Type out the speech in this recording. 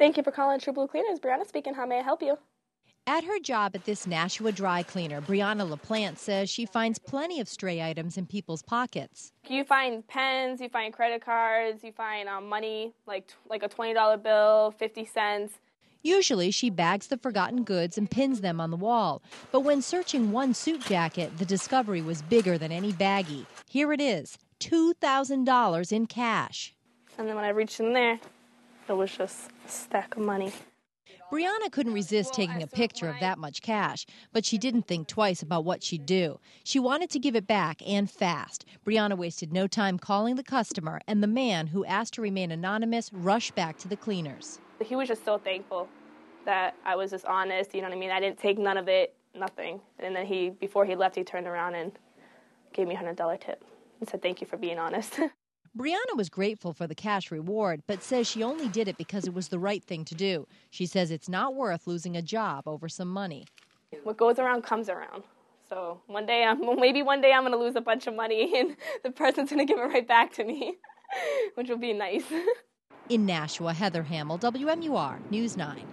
Thank you for calling True Blue Cleaners. Bryanna speaking. How may I help you? At her job at this Nashua dry cleaner, Bryanna LaPlante says she finds plenty of stray items in people's pockets. You find pens, you find credit cards, you find um, money like like a twenty dollar bill, fifty cents. Usually, she bags the forgotten goods and pins them on the wall. But when searching one suit jacket, the discovery was bigger than any baggie. Here it is $2,000 in cash. And then when I reached in there, it was just a stack of money. Bryanna couldn't resist taking a picture of that much cash, but she didn't think twice about what she'd do. She wanted to give it back and fast. Bryanna wasted no time calling the customer, and the man who asked to remain anonymous rushed back to the cleaners. He was just so thankful that I was just honest, you know what I mean? I didn't take none of it, nothing. And then he, before he left, he turned around and gave me a $100 tip and said, Thank you for being honest. Bryanna was grateful for the cash reward, but says she only did it because it was the right thing to do. She says it's not worth losing a job over some money. What goes around comes around. So one day, I'm, maybe one day I'm going to lose a bunch of money and the person's going to give it right back to me, which will be nice. In Nashua, Heather Hamill, WMUR News 9.